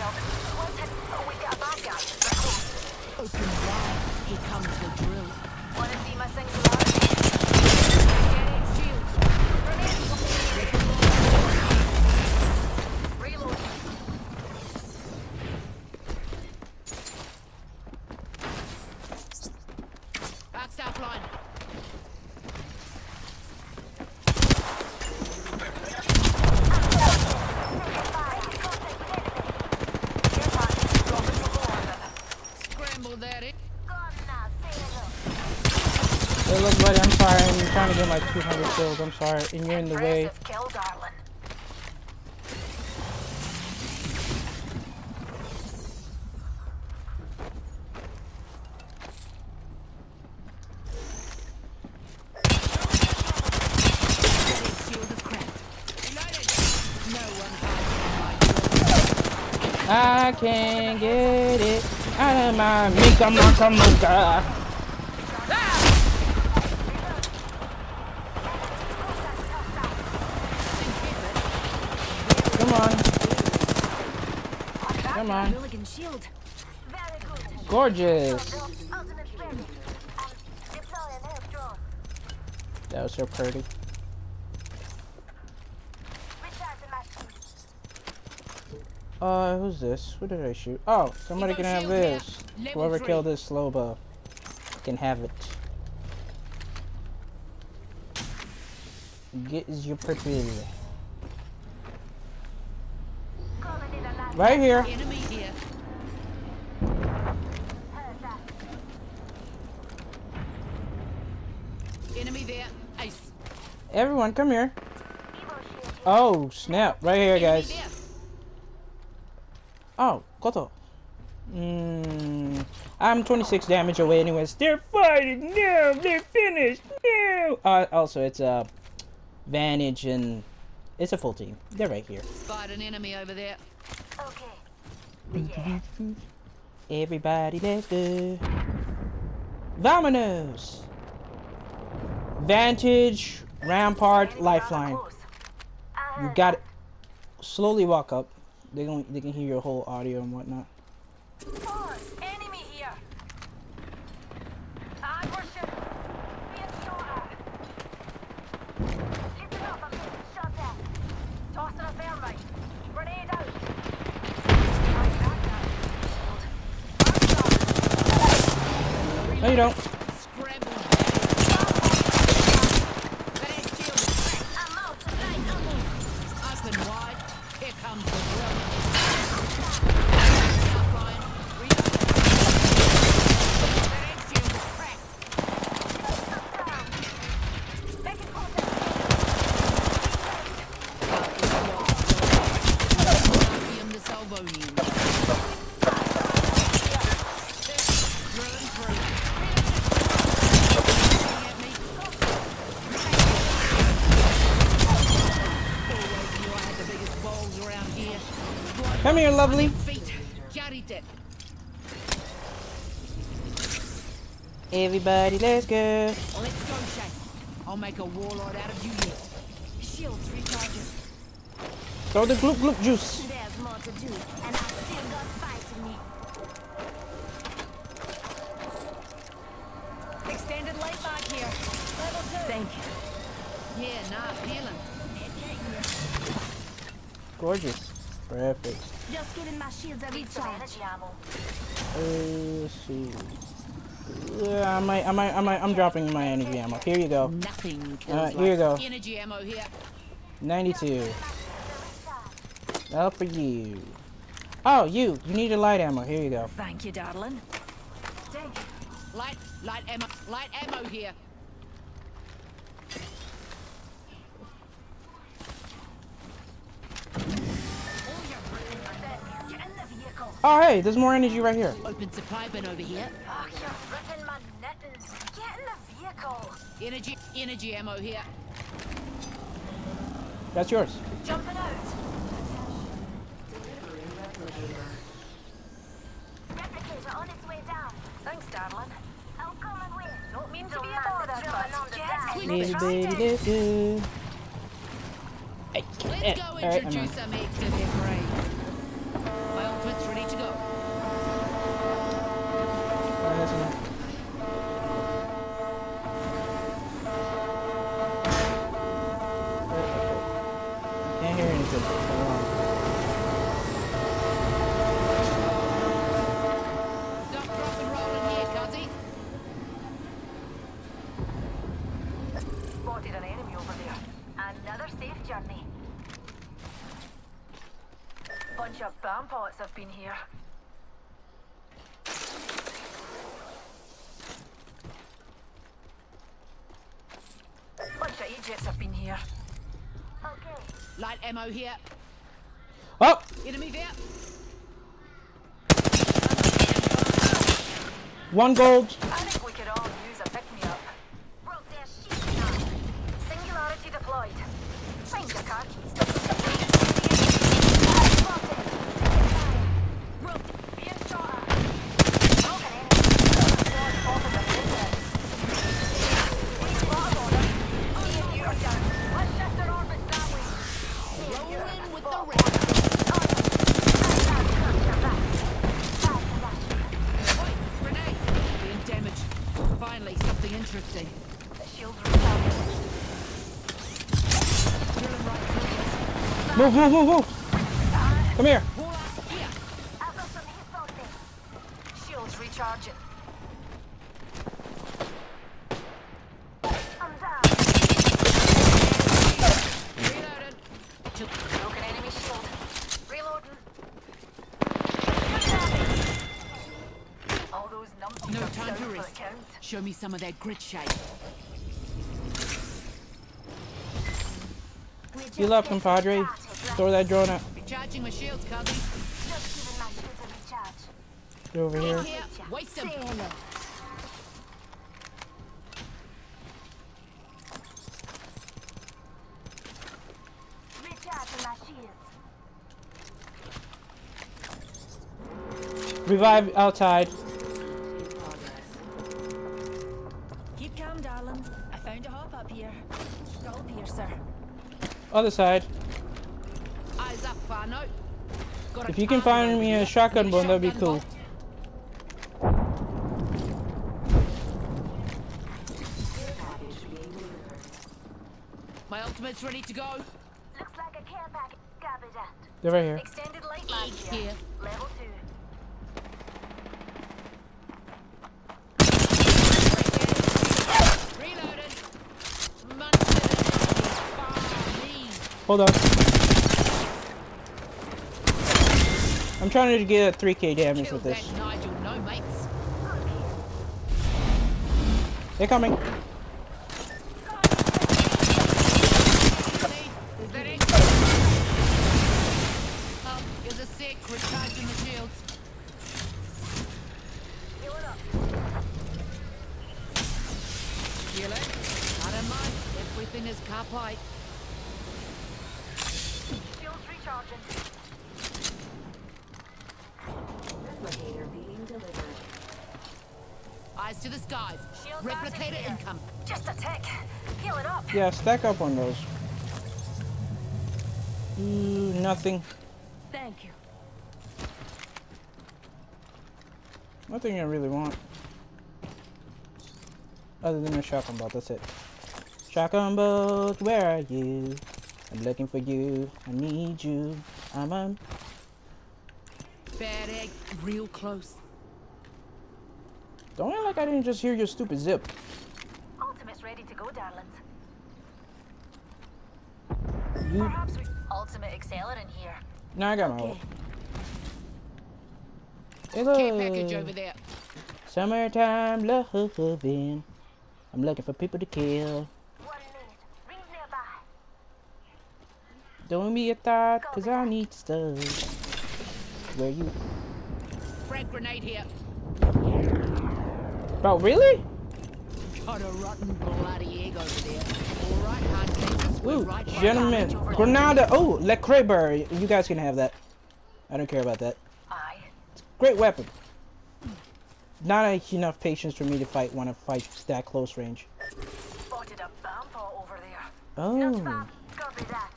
shield. One's hit. Oh, we got a bad guy. Open wide. Here comes the drill. My 200 kills. I'm sorry. And you're in the way. I can't get it out of my Mika Maka Muka. Come on. Come on. Milligan shield. Very good. Gorgeous. Ultimate ready. Deploy an air drone. That was so pretty. Recharging my shield. Uh, who's this? Who did I shoot? Oh, somebody can have this. Whoever killed this Slobo can have it. Get your pretty. Calling in a last Right here. Enemy here. heard that. Enemy there. Ace. Everyone, come here. Oh, snap. Right here, guys. Oh, Koto. Mm, I'm 26 damage away anyways. They're fighting! No! They're finished! No! Uh, also, it's a Vantage and... It's a full team. They're right here. Spied an enemy over there. Okay. Everybody, let's go. Vamonos! Vantage, Rampart, Lifeline. You got it. Slowly walk up. They can they can hear your whole audio and whatnot. Enemy here. I worship. Being Here comes the drill. Backstaff line. Reload. That shield is cracked. Making contact. Him this elbow in. Drilling through. Looking at me. Always knew I had the biggest balls around here. Squad Come here, lovely. feet. Carried it. Everybody, let's go. Let's go, Shay. I'll make a warlord out of you yet. Shields recharging. Throw the gloop gloop juice. There's more to do, and I still got fight in me. Extended light back here. Level two. Thank you. Yeah, nah, healing. Gorgeous. Perfect. Just giving my shields a recharge. Uh, let's see. Yeah, I might, I might, I might, I'm dropping my energy ammo. Here you go. Nothing kills Uh, here you go. energy ammo here. 92. Up for you. Oh, you. You need a light ammo. Here you go. Thank you, darling. Thank you. Light, light ammo, light ammo here. Oh, you're ripping my neck. Get in the vehicle. Oh, hey, there's more energy right here. Open supply bin over here. Oh, you're ripping my knitting. Get in the vehicle. Energy, energy ammo here. That's yours. Jumping out. Replicator on its way down. Thanks, darling. I'll come and win. Don't mean to be a bother, but get Little baby, let's go. Let's go all right, I'm introduce on. some eggs to their brains. injured. Bunch of vampires have been here. Bunch of idiots have been here. Okay. Light ammo here. Oh! Enemy there. One gold. Find your car keys. Spotted. Broke. Being shot at. Broken enemy. Squad spotted the business. We spotted on them. Me and you are done. Let's shift their orbits that way. Rolling with the Spot rest. one. Back, back, back, back. Back, back. Oi, grenade. Being damaged. Finally, something interesting. The shield's recharged. Drilling right through us. Move, move, move, move. Come here. Wall out here. I've got some hit something. Shields recharging. I'm down. Reloading. Broken enemy shield. Reloading. All those numbers No time to down for rest. the count. Show me some of that grit shake. We just You love get compadre. Started, right? Throw that drone out. Recharging my shields, Cubby. Just giving my shields a recharge. Get over here. Here. Waste them. Say. Recharging my shields. Revive outside. Keep calm, darling. I found a hop up here. Skull piercer. Other side. Eyes up, Fano. Got a If you can find me a shotgun bone, that'd be cool. bolt. My ultimate's ready to go. Looks like a care package. Copy that. They're right here. Extended light mag Eek here. here. Level two. Reloaded. Munch it. Far me. Hold on. I'm trying to get 3k damage Kill with this. Nigel, no. They're coming. Lead. That ain't- here's a sec. Recharging the shields. Healing up. Healing. I don't mind. Everything is car pipe. Shields recharging. Eyes to the skies. Shields active Replicator here. income. Just a tick. Healing up. Yeah, stack up on those. Ooh, nothing. Thank you. Nothing I really want. Other than a shotgun bolt, that's it. Shotgun bolt, where are you? I'm looking for you. I need you. I'm on. Bad egg. Real close. Don't act like I didn't just hear your stupid zip. Ultimate's ready to go, darlings. You. Perhaps we... Ultimate accelerant here. Now I got my ult. Okay. Hello. Care package over there. Summertime loving. I'm looking for people to kill. One minute. Rings nearby. Don't be a thought, cause I need stuff. Where you? Frag grenade here. Bro, really? Got a rotten bloody egg over there. All right, hard Ooh, right gentlemen. Granada. Oh, Le Lecraber. You guys can have that. I don't care about that. Aye. Great weapon. Not enough patience for me to fight when I fight that close range. Spotted a bampo over there. Not Oh. far. Copy that.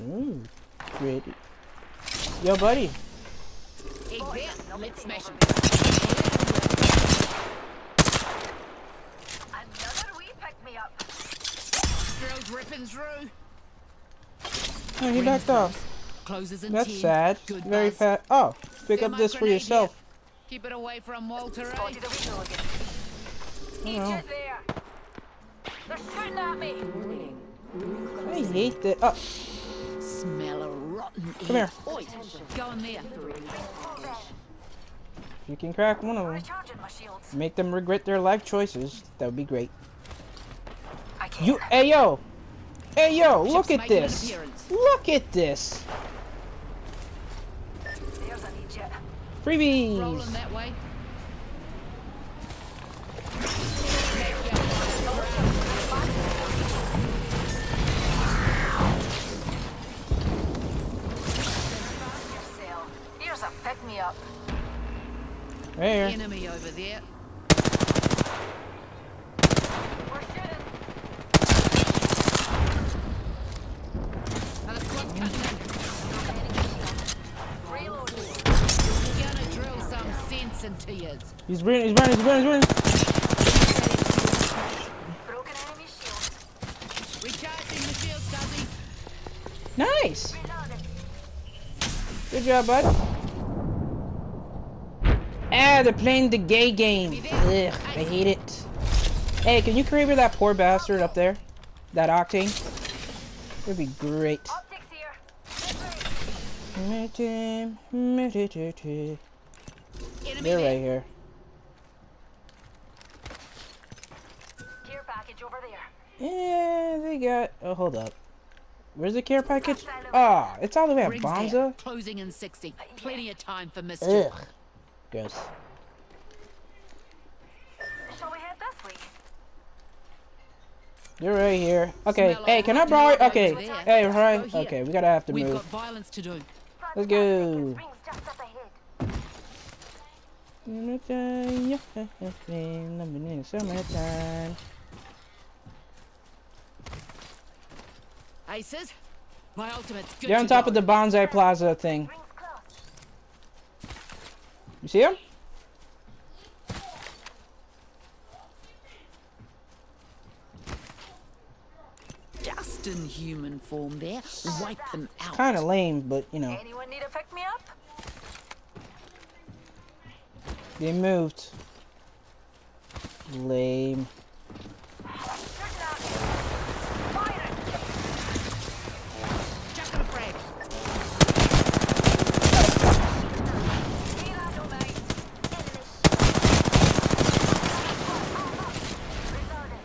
Ooh. Great. Yo, buddy. Let's smash him. Another wee pick-me-up. Drills ripping through. Oh, he backed off. Closes in That's sad. Good Very buzz. fat. Oh, pick up this for yourself. here. Keep it away from Walter, eh? Spotted a wee hooligan. know. Idiot there. They're shooting at me. I hate that. Oh, Smell a rotten Rotten Come here. If you can crack one of them, make them regret their life choices. That would be great. You, hey yo, hey yo, look at this. Look at this. Freebies. Up. Right here. Enemy over there. We're shooting. Another squad mm-hmm. coming in. Reloading. Gonna drill some sense into yous. He's running. He's running. He's running. He's running. Broken enemy shield. Recharging the shield, Scuzzy. Nice. Good job, bud. Ah, they're playing the gay game. Ugh, I hate it. Hey, can you create me that poor bastard up there? That octane? That'd be great. Optics here. This They're right here. Care package over there. Yeah, they got. Oh, hold up. Where's the care package? Ah, it's all the way at Bonza. Closing in 60. Plenty of time for mischief. Ugh. Gross. Shall we head this way? You're right here. Okay. Smell Hey, can I hot borrow? dog Okay. there. Hey, right. Okay, we gotta have to We've move. got violence to do. Let's go. Rings just up. Summertime, summertime. Aces, my ultimate's good Get on to top go. of the Bonsai Plaza thing. Rings close. You see him? Just in human form there. Wipe them out. Kind of lame, but you know, Anyone need to pick me up? they moved. Lame. Shooting at you. Firing. Chuck and a frag. Need ammo, mate. Enemy Reloading.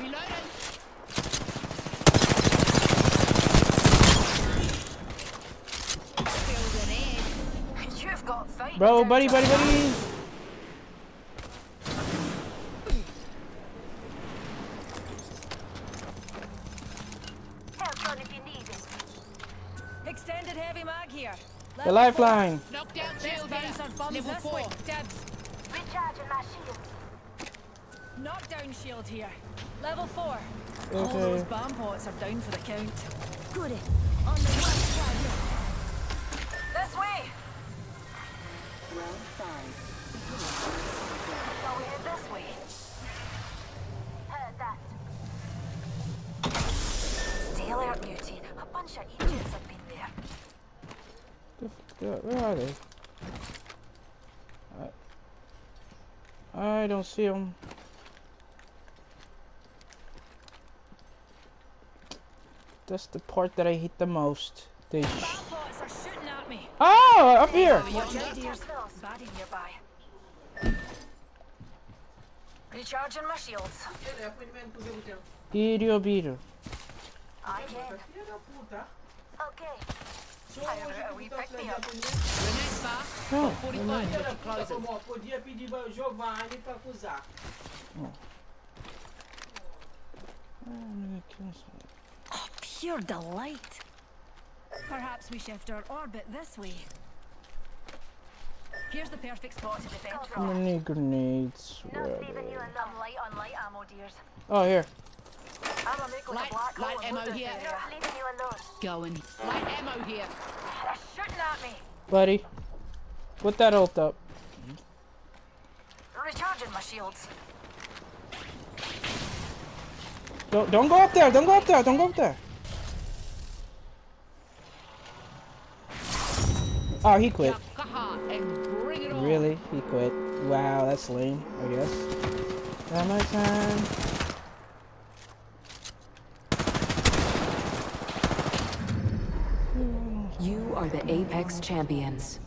Reloading. Killed an egg. You've got fight. Bro, buddy, buddy, buddy. Help on if you need it. Extended heavy mag here. The lifeline. Knockdown There's shield here. Level four. Debs. Recharging my shield. Knockdown shield here. Level four. All those bomb pots are down for the count. Good. On the Where are they? I, I don't see them. That's the part that I hate the most. They sh- are shooting at me. oh, up here. Watch Stay out, dears. close. Baddie nearby. Recharging my shields. Video beater. I can. Okay. Fire a wee pick me up. Grenade bar. Oh, 45 till it closes. Podia pedir Giovanni pra acusar. Pure delight. Perhaps we shift our orbit this way. Here's the perfect spot to defend How from. many grenades? Not Where are leaving they? you alone. I'm light on light ammo, dears. Oh, here. I'm gonna make like Light- light ammo here. area. Not leaving you alone. Going. Light ammo here. They're shooting at me. Buddy. Put that ult up. Recharging my shields. Don't, don't go up there. Don't go up there. Don't go up there. Oh, he quit. Really? He quit. Wow, that's lame, I guess. Not my time. You are the Apex Champions.